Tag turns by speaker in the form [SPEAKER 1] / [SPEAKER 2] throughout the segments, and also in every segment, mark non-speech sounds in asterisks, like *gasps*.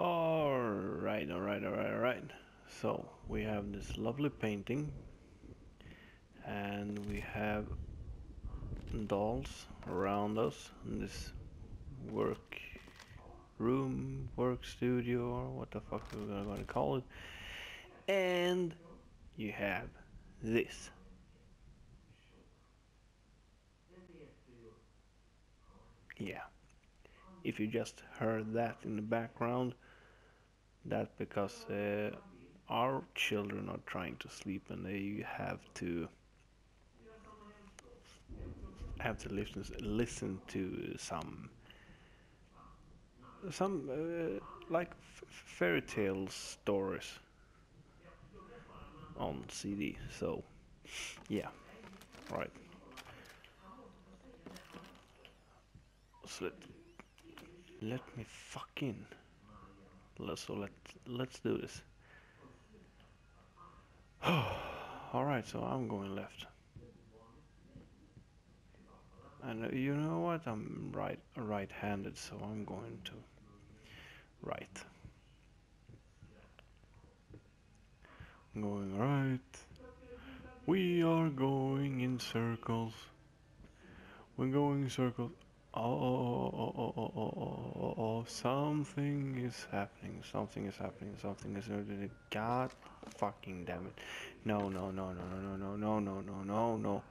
[SPEAKER 1] Alright, alright, alright, alright. So, we have this lovely painting. And we have dolls around us in this work room, work studio, or what the fuck we're gonna call it. And you have this. Yeah. If you just heard that in the background, that's because uh, our children are trying to sleep and they have to have to listen listen to some some uh, like fairy tale stories on CD. So yeah, right. So let let me fucking so let let's do this. *sighs* All right, so I'm going left. And uh, you know what? I'm right right-handed, so I'm going to right. Going right. We are going in circles. We're going in circles. Oh, oh, oh, oh, oh, oh, oh, oh, something is happening. Something is happening. Something is happening. God fucking damn it. No, no, no, no, no, no, no, no, no, no, no.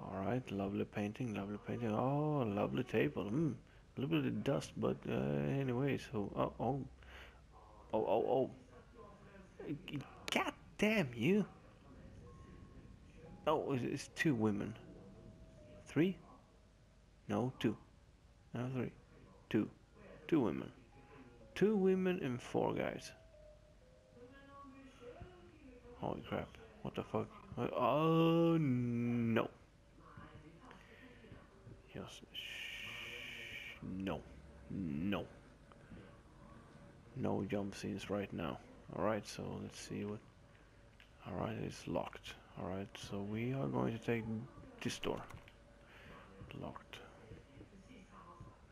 [SPEAKER 1] All right, lovely painting, lovely painting. Oh, lovely table. Hmm, a little bit of dust, but uh, anyway. So, oh, oh, oh, oh, oh. God damn you! Oh, it's two women. Three? No, two. No, three. Two. Two women. Two women and four guys. Holy crap. What the fuck? Oh, no. Yes. No. No. No jump scenes right now. Alright, so let's see what... Alright, it's locked. Alright, so we are going to take this door. Locked.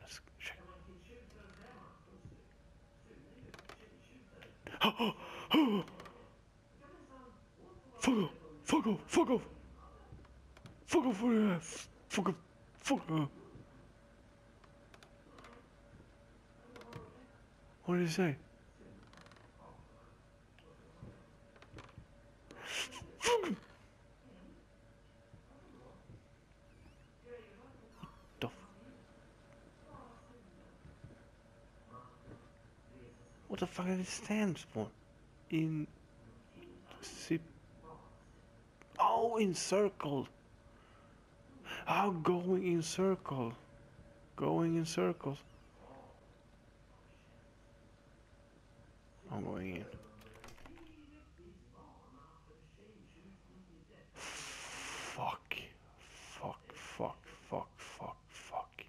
[SPEAKER 1] Let's check. Fuck off! Fuck off! Fuck off! Fuck off! Fuck off! Fuck off! What did he say? What the fuck it stand for? In... Sip... Oh, in circle! Oh, going in circle. Going in circles. I'm going in. Fuck. Fuck, fuck, fuck, fuck, fuck.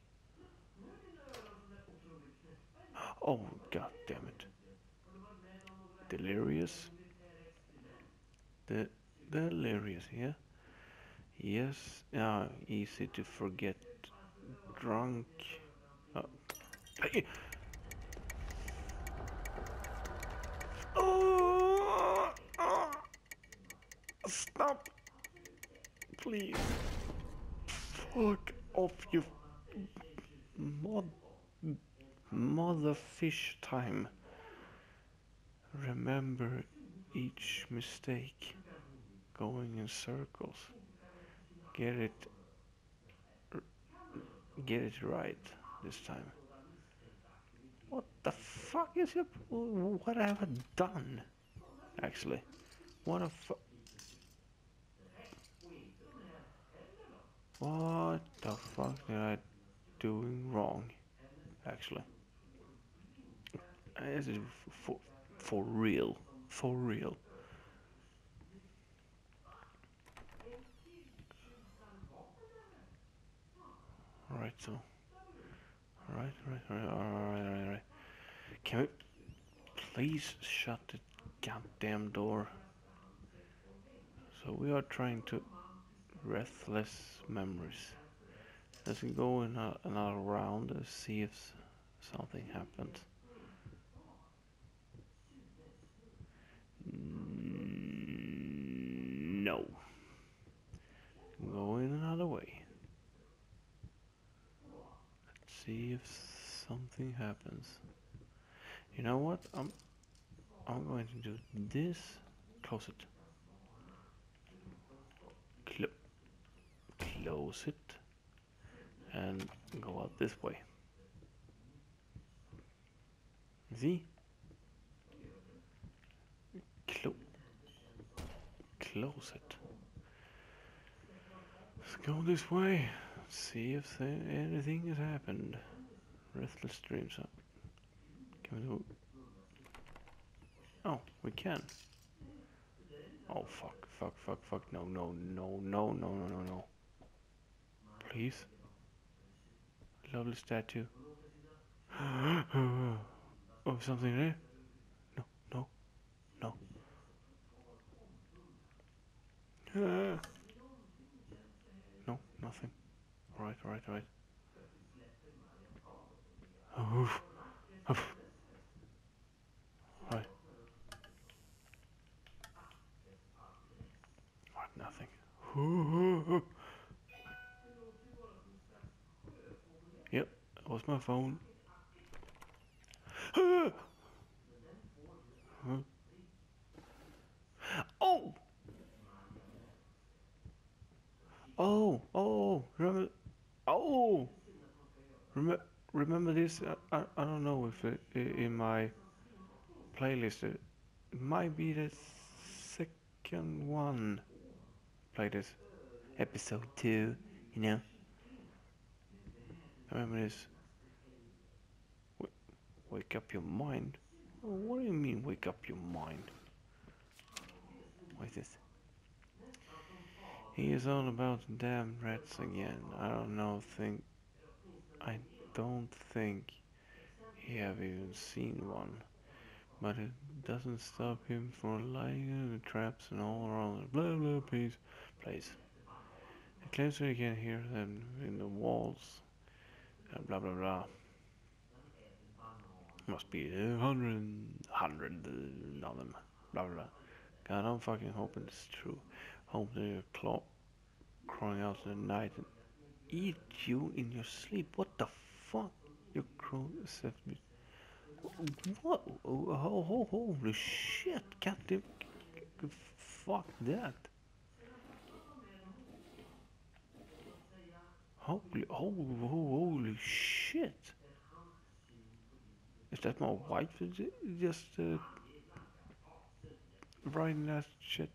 [SPEAKER 1] Oh, god damn it. Delirious. The delirious, yeah? Yes, uh, easy to forget. Drunk. Hey. Oh, oh, stop, please. Fuck off, you mod mother fish time. Remember each mistake going in circles get it get it right this time. What the fuck is it? What have I done? Actually, what a fu- What the fuck did I doing wrong? Actually, this is for for real, for real. Alright, so. Alright, alright, alright, alright, alright, alright. Can we please shut the goddamn door? So we are trying to restless memories. Let's go in a, another round and see if something happened. No. Go in another way see if something happens. You know what? I'm I'm going to do this. Close it. Clo close it. And go out this way. See? Clo close it. Let's go this way see if anything has happened. Restless dreams up. Can Oh, we can. Oh fuck, fuck, fuck, fuck. No, no, no, no, no, no, no, no. Please. Lovely statue. *gasps* oh, something there? No, no, no. *gasps* No, nothing. Alright, alright, alright. Oh, oof. Oof. Right. What, nothing. Ooh. *laughs* Yep, that was my phone. *gasps* Huh? Oh! Oh, oh, remember, oh, remember, remember this? I, I, I don't know if it, i- in my playlist it, might be the second one. Play this, episode two, you know. Remember this? W- wake up your mind. What do you mean, wake up your mind? What is this? He is all about damn rats again. I don't know. Think I don't think he have even seen one, but it doesn't stop him from lying in the traps and all around. the Blah blah please, place. It claims that he can hear them in the walls. And blah blah blah. Must be a hundred, hundred of them. Blah blah. blah. God, I'm fucking hoping it's true. Hope they're claw crawling out in the night and eat you in your sleep. What the fuck? You set me. What? Oh, holy shit! Goddamn! Fuck that! Holy, oh, holy shit! Is that my wife ju- just uh, writing that shit?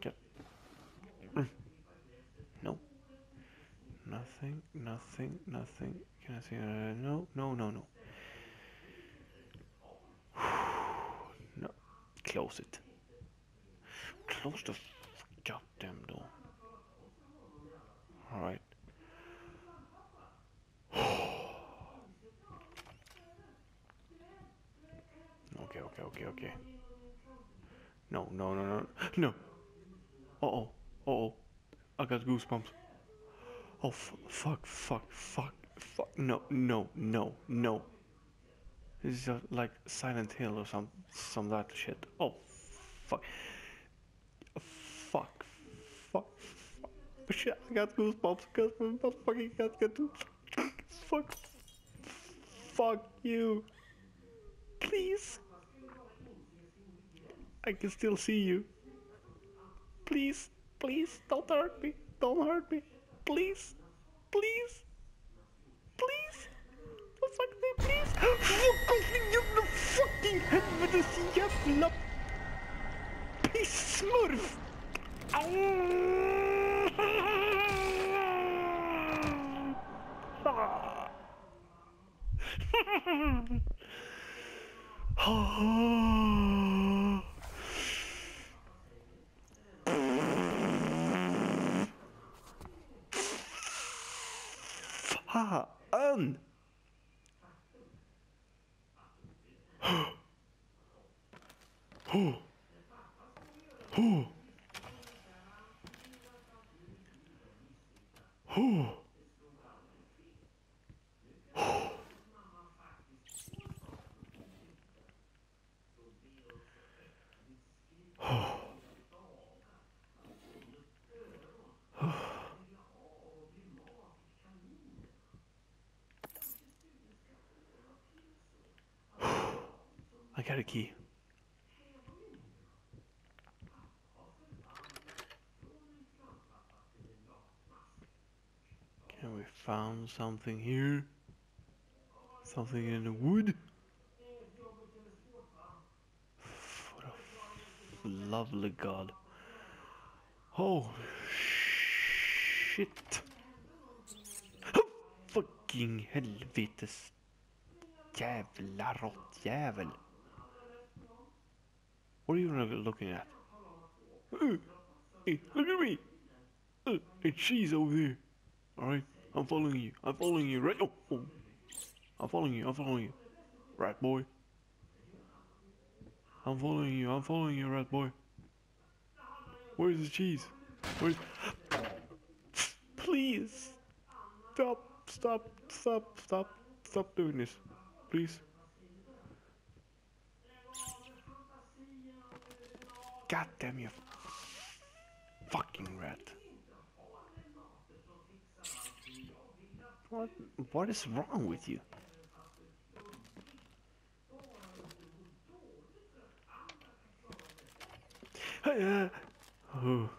[SPEAKER 1] Get. Mm. No. Nothing, nothing, nothing. Can I see? Uh, no, no, no, no. *sighs* no. Close it. Close the goddamn door. Alright. *sighs* Okay, okay, okay, okay. No, no, no, no, no. Uh oh, uh oh. I got goosebumps. Oh, fuck, fuck, fuck, fuck. No, no, no, no. This is just like Silent Hill or some, some that shit. Oh, fuck. Fuck, fuck, fuck. Shit, I got goosebumps because my motherfucking got got. Fuck. Fuck you. Please. I can still see you. Please, please, don't hurt me. Don't hurt me please, please, please. What's like that, please? Fuck off, you the fucking helvetes, you flop. Peace, smurf. Ah. *laughs* *laughs* I got a key. Found something here? Something in the wood? Lovely god. Oh shit. Fucking helvetes jävla råttjävel. What are you looking at? Uh, hey, look at me! Uh, and she's over there. Alright, I'm following you. I'm following you, right? Oh, oh. I'm following you. I'm following you. Rat boy. I'm following you. I'm following you, rat boy. Where's the cheese? Where's... *gasps* Please! Stop, stop, stop, stop, stop doing this. Please. God damn you. Fucking rat. What, what is wrong with you? Oh.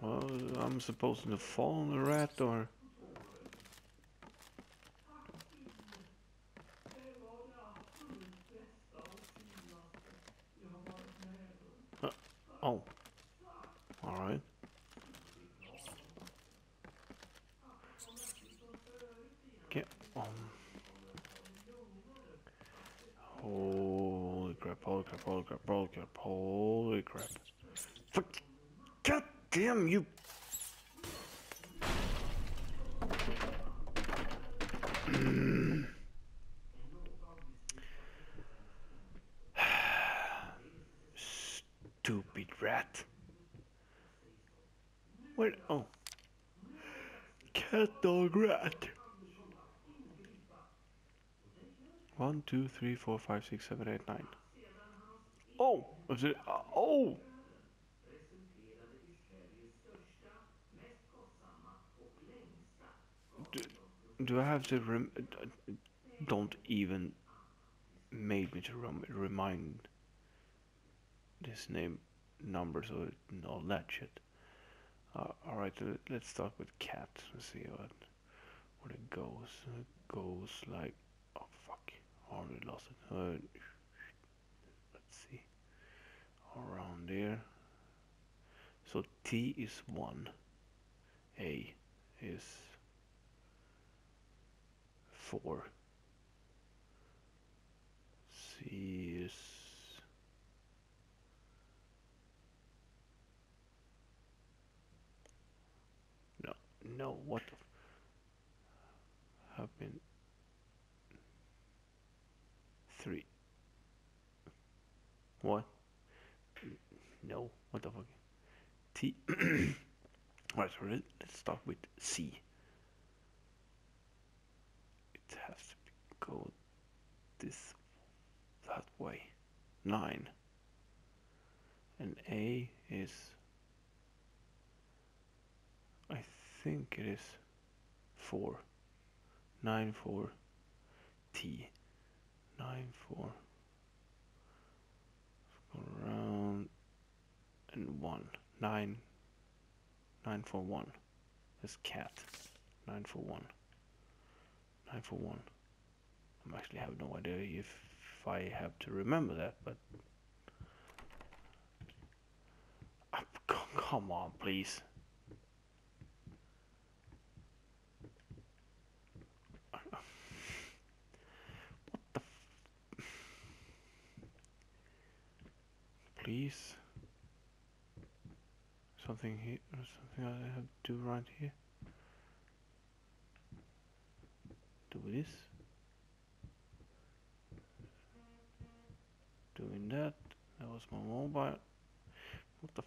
[SPEAKER 1] Well, I'm supposed to fall on the rat or... Uh, oh. Alright. Get on. Holy crap, holy crap, up. holy crap. God damn you! *sighs* Stupid rat. Where? Oh. Cat, dog, rat. One, two, three, four, five, six, seven, eight, nine. Oh! Uh, oh! Do, I have to rem? Don't even make me to rem remind this name, numbers, or all that shit. Uh, all right, let's start with cat. Let's see what what it goes. It goes like oh fuck, I already lost it. Uh, around there. So T is one, A is four, C is no no what happened? Three. What no, what the fuck? T. *coughs* right, so let's start with C. It has to go this that way. 9. And A is I think it is 4. 9 4 T. 9 4 nine nine four one. That's cat nine four one nine four one. I'm actually have no idea if I have to remember that but come on please. *laughs* Please something here or something I have to do right here. Do this. Doing that. That was my mobile. What the